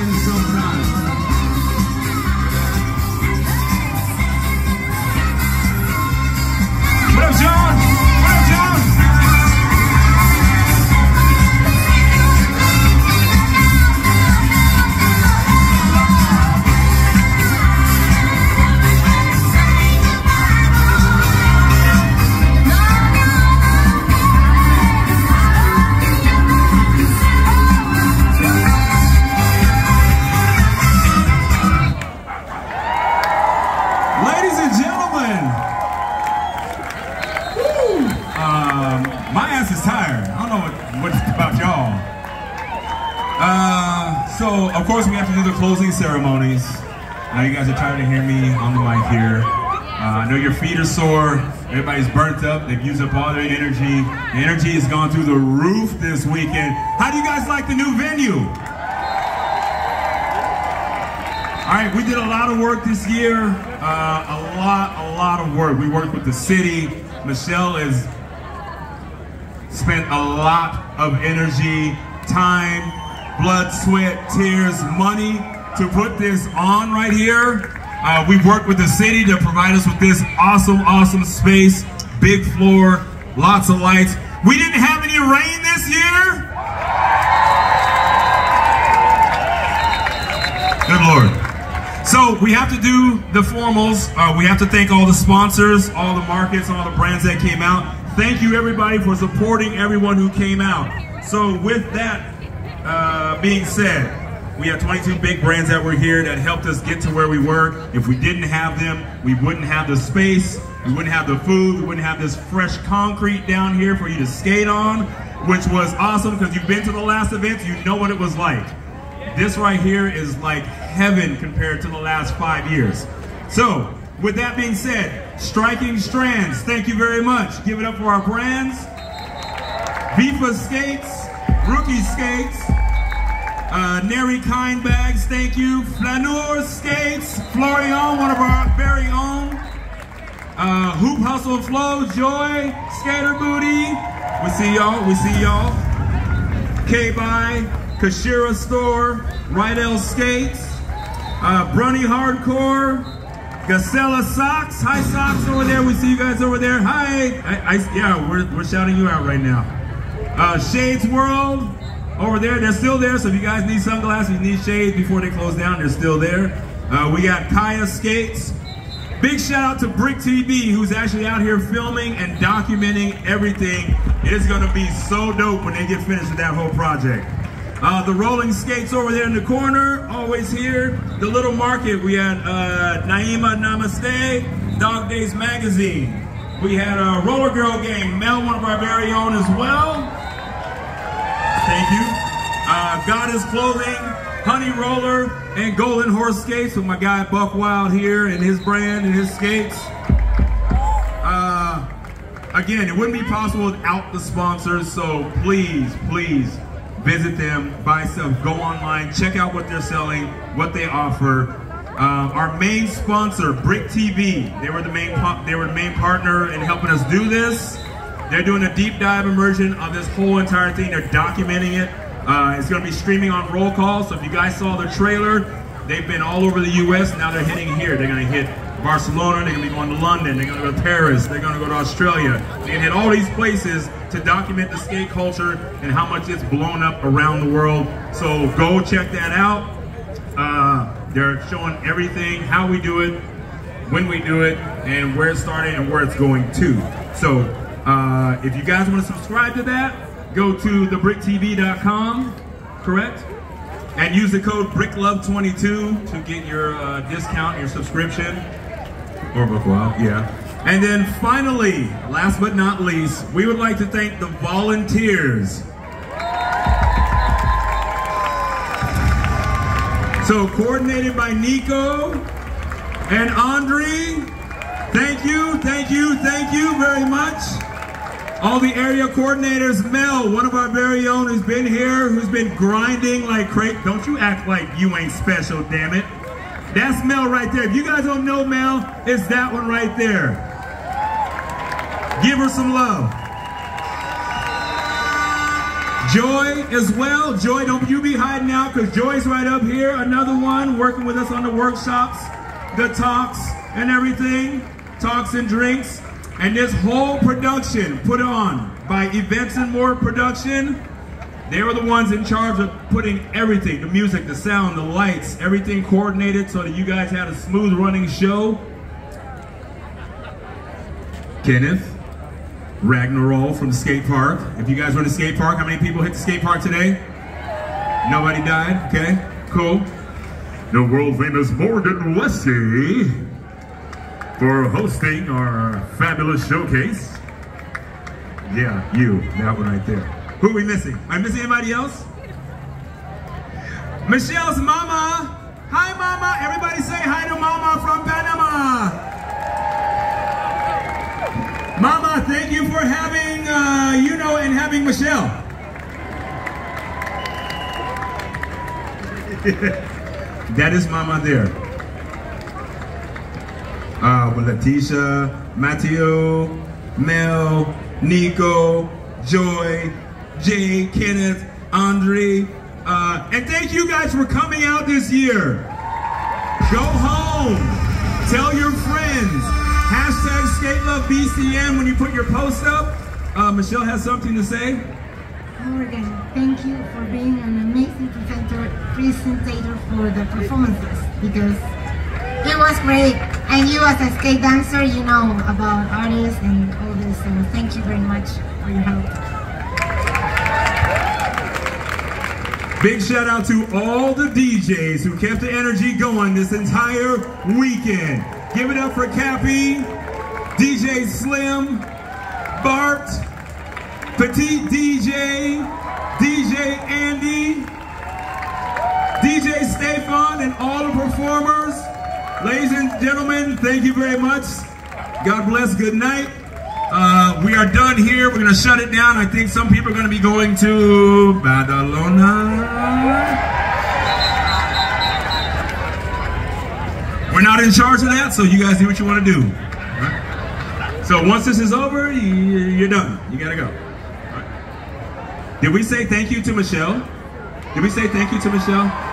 end sometime. Of course, we have to do the closing ceremonies. Now, you guys are tired of hearing me on the mic here. Uh, I know your feet are sore. Everybody's burnt up. They've used up all their energy. The energy has gone through the roof this weekend. How do you guys like the new venue? All right, we did a lot of work this year. Uh, a lot, a lot of work. We worked with the city. Michelle has spent a lot of energy, time, blood, sweat, tears, money to put this on right here. Uh, we've worked with the city to provide us with this awesome, awesome space, big floor, lots of lights. We didn't have any rain this year. Good Lord. So we have to do the formals. Uh, we have to thank all the sponsors, all the markets, all the brands that came out. Thank you everybody for supporting everyone who came out. So with that uh, being said, we have 22 big brands that were here that helped us get to where we were. If we didn't have them, we wouldn't have the space, we wouldn't have the food, we wouldn't have this fresh concrete down here for you to skate on, which was awesome because you've been to the last events, you know what it was like. This right here is like heaven compared to the last five years. So, with that being said, Striking Strands, thank you very much. Give it up for our brands. Vifa Skates, Rookie Skates, uh, Neri Kind Bags, thank you. Flaneur Skates, Florian, one of our very own. Uh, Hoop Hustle Flow, Joy, Skater Booty. We see y'all, we see y'all. K-Buy, Kashira Store, Riedell Skates, uh, Brunny Hardcore, Gacela Socks, hi Socks over there, we see you guys over there, hi, I, I, yeah, we're, we're shouting you out right now. Uh, Shades World, over there, they're still there, so if you guys need sunglasses, you need shades before they close down, they're still there. Uh, we got Kaya Skates, Big shout out to Brick TV, who's actually out here filming and documenting everything. It's gonna be so dope when they get finished with that whole project. Uh, the rolling skates over there in the corner, always here. The little market, we had uh, Naima Namaste, Dog Days Magazine. We had a Roller Girl game, Mel, one of our very own as well. Thank you. Uh, Goddess Clothing, Honey Roller, and Golden Horse Skates with my guy Buck Wild here and his brand and his skates. Uh, again, it wouldn't be possible without the sponsors, so please, please visit them, buy stuff, go online, check out what they're selling, what they offer. Uh, our main sponsor, Brick TV, they were the main they were the main partner in helping us do this. They're doing a deep dive immersion of this whole entire thing. They're documenting it. Uh, it's going to be streaming on roll call. So if you guys saw the trailer, they've been all over the U.S. Now they're hitting here. They're going to hit Barcelona. They're going to be going to London. They're going to go to Paris. They're going to go to Australia. They're going to hit all these places to document the skate culture and how much it's blown up around the world. So go check that out. Uh, they're showing everything, how we do it, when we do it, and where it started and where it's going to. So uh, if you guys want to subscribe to that, go to thebricktv.com, correct? And use the code BRICKLOVE22 to get your uh, discount, your subscription. Or Brookwild, yeah. And then finally, last but not least, we would like to thank the volunteers. So coordinated by Nico and Andre. Thank you, thank you, thank you. All the area coordinators, Mel, one of our very own, who's been here, who's been grinding like crazy. Don't you act like you ain't special, damn it. That's Mel right there. If you guys don't know Mel, it's that one right there. Give her some love. Joy as well. Joy, don't you be hiding out because Joy's right up here. Another one working with us on the workshops, the talks and everything. Talks and drinks. And this whole production put on by Events and More Production. They were the ones in charge of putting everything, the music, the sound, the lights, everything coordinated so that you guys had a smooth running show. Kenneth. Ragnarol from the skate park. If you guys were in the skate park, how many people hit the skate park today? Nobody died? Okay, cool. The world famous Morgan Lessie for hosting our fabulous showcase. Yeah, you, that one right there. Who are we missing? Am I missing anybody else? Michelle's mama. Hi, mama. Everybody say hi to mama from Panama. Mama, thank you for having, uh, you know, and having Michelle. that is Mama there. With Letitia, Matthew, Mel, Nico, Joy, Jay, Kenneth, Andre, uh, and thank you guys for coming out this year. Go home. Tell your friends. Hashtag Skate Love BCN when you put your post up. Uh, Michelle has something to say. Morgan, thank you for being an amazing presenter, presentator for the performances because it was great. And you as a skate dancer, you know about artists and all this, so thank you very much for your help. Big shout out to all the DJs who kept the energy going this entire weekend. Give it up for Cappy, DJ Slim, Bart, Petite DJ, DJ Andy, DJ Stefan, and all the performers. Ladies and gentlemen, thank you very much. God bless, good night. Uh, we are done here. We're going to shut it down. I think some people are going to be going to Badalona. We're not in charge of that, so you guys do what you want to do. Right? So once this is over, you're done. You got to go. Right? Did we say thank you to Michelle? Did we say thank you to Michelle?